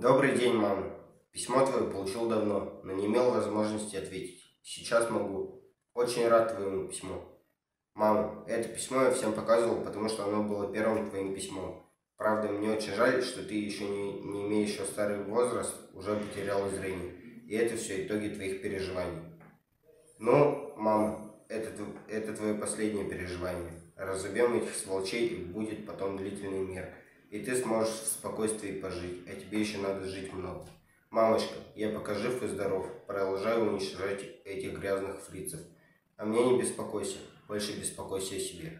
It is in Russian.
Добрый день, мама. Письмо твое получил давно, но не имел возможности ответить. Сейчас могу. Очень рад твоему письму. Мама, это письмо я всем показывал, потому что оно было первым твоим письмом. Правда, мне очень жаль, что ты еще не, не имея еще старый возраст, уже потеряла зрение. И это все итоги твоих переживаний. Ну, мама, это, это твое последнее переживание. Разубьем этих сволочей, и будет потом длительный мир. И ты сможешь в спокойствии пожить, а тебе еще надо жить много. Мамочка, я пока жив и здоров, продолжаю уничтожать этих грязных фрицев. А мне не беспокойся, больше беспокойся о себе.